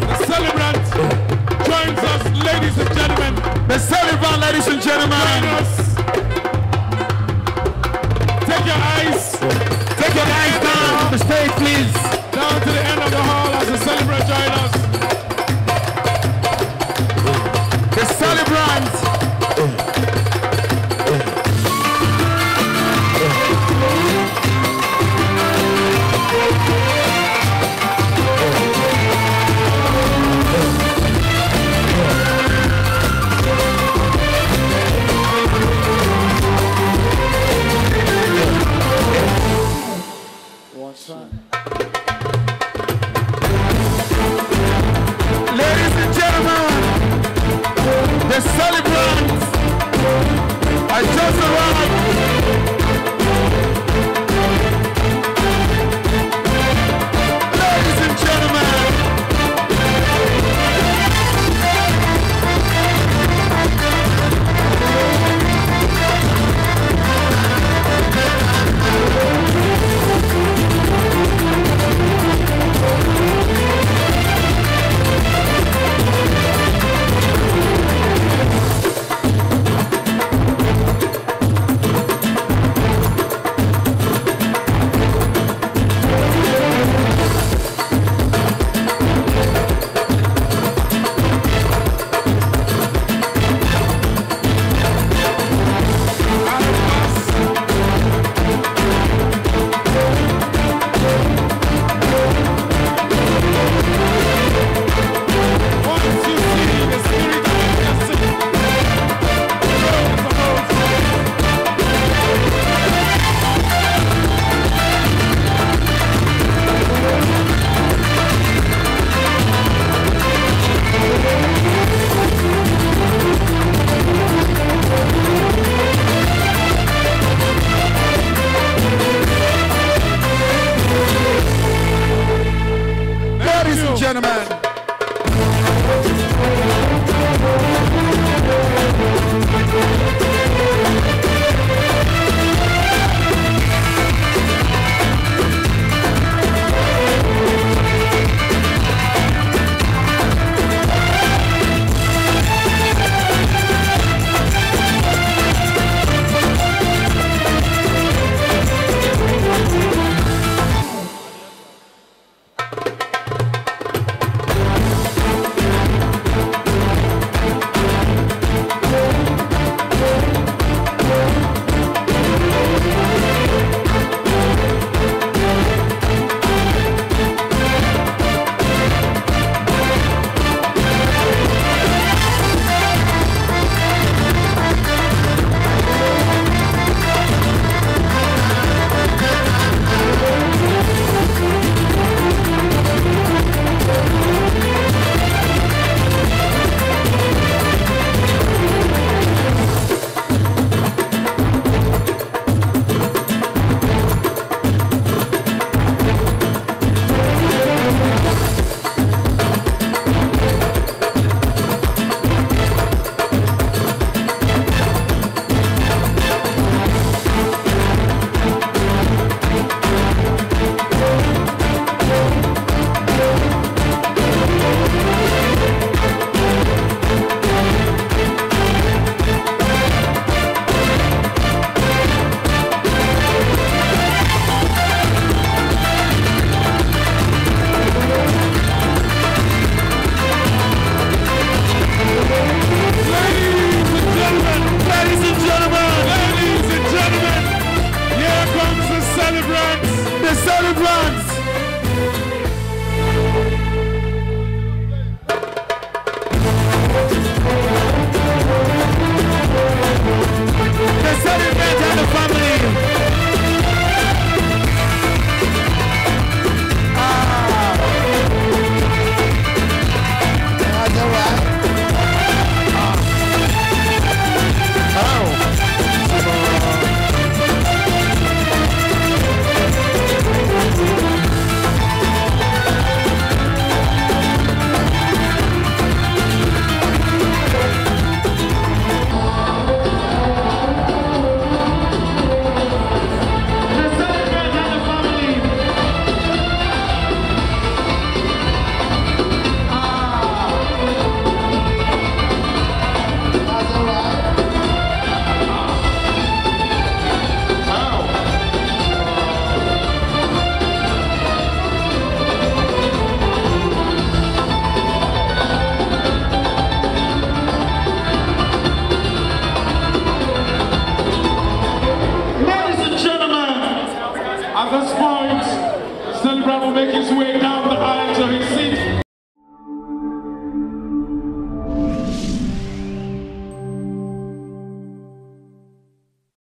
The celebrant joins us, ladies and gentlemen. The celebrant, ladies and gentlemen. Join us. Take your eyes. Take your eyes down on the stage, please. Ladies and gentlemen, the celebrants are just arrived. Netherlands. At this point, Stillbrand will make his way down the aisle to his seat.